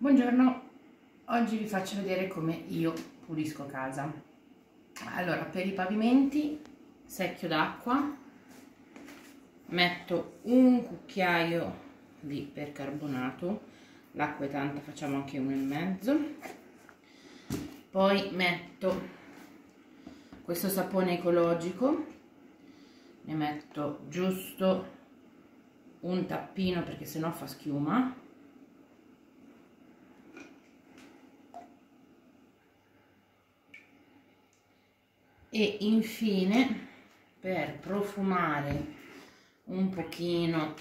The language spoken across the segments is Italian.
Buongiorno, oggi vi faccio vedere come io pulisco casa. Allora, per i pavimenti, secchio d'acqua, metto un cucchiaio di percarbonato, l'acqua è tanta, facciamo anche uno e mezzo, poi metto questo sapone ecologico, ne metto giusto un tappino perché sennò fa schiuma, e infine per profumare un pochino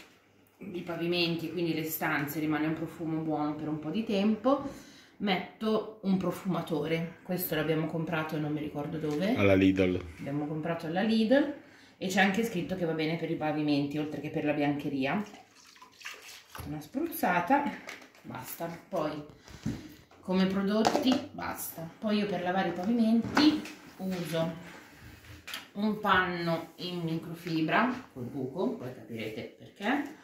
i pavimenti quindi le stanze rimane un profumo buono per un po' di tempo metto un profumatore. Questo l'abbiamo comprato non mi ricordo dove. Alla Lidl. L'abbiamo comprato alla Lidl e c'è anche scritto che va bene per i pavimenti oltre che per la biancheria. Una spruzzata basta. Poi come prodotti basta. Poi io per lavare i pavimenti uso un panno in microfibra col buco, poi capirete perché,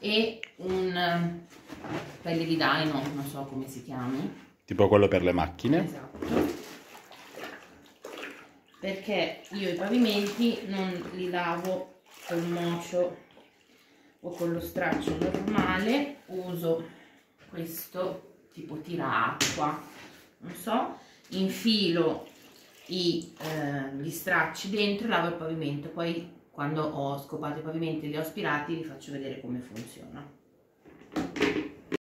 e un eh, pelle di daino, non so come si chiami. Tipo quello per le macchine? Esatto. Perché io i pavimenti non li lavo col mocio o con lo straccio normale, uso questo tipo tira acqua, non so, infilo i, eh, gli stracci dentro e lavo il pavimento. Poi quando ho scopato i pavimenti e li ho aspirati vi faccio vedere come funziona